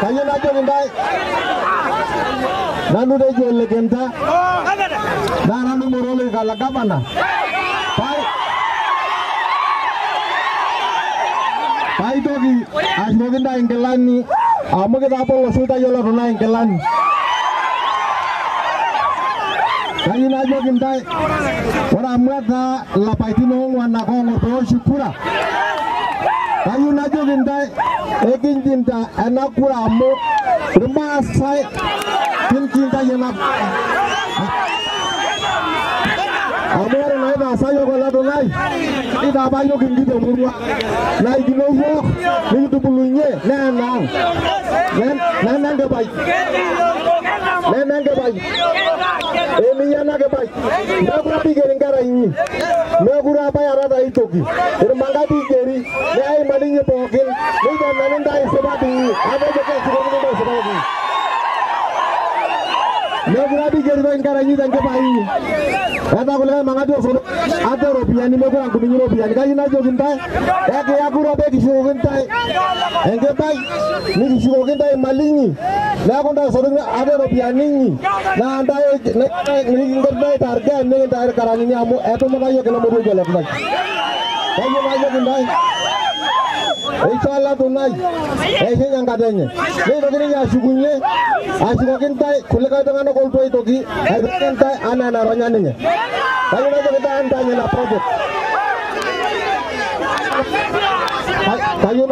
kayieu najoki ntae nanu tejo olekenta naa nanu morolorika la gavana pai. Paitoki ashukoki ntae nkilani amu kitapong oshi tayiolo tunai nkilani kayieu najoki ntae ore amu etaa lapaitin oong'uan ake ong'or peoshi kura kayieu najoki anyuna jogintai ekinjinta enakura amu irmaasai kinjinta yena amu ore naitaasa yiok ele tung'ai nitaapa yiok inji temurua naikino yiok nikitubulunyie neenang nenenkipai nenenkipai emiyana kipai mekure apiker inkera inyi mekure apa yarata aitoki irmankapi igeri nkera inyi mekure apa earata aitoki irmangati igeri neima ninyi pookin niteng'eni ntae sipati inyi atejo keshukoki ntae sipati inyi mekure apa igeritoi nkera inyi tenkipai inyi eeta kulikae mang'ati osoto ate ropiyiani mekure ankununyi ropiyiani kayieu najoki ntae ekiya kura pekishukoki ntae enkipai nikishukoki ntae imali inyi neeku ntae osoto ate ropiyiani inyi naa ntae nikinko ntae target nikintae irkaranini amu etumuta yiok ele moruo ojo le tunai kayieu najoki ntae eishoo ele tunai eishunye enkata enye neitoki ninye ashukunye ashukoki ntae kulikae tung'anak oltu aitoki aipiraki ntae anaa enaronya ninye kayieu najoki ntae antany ina project kayieu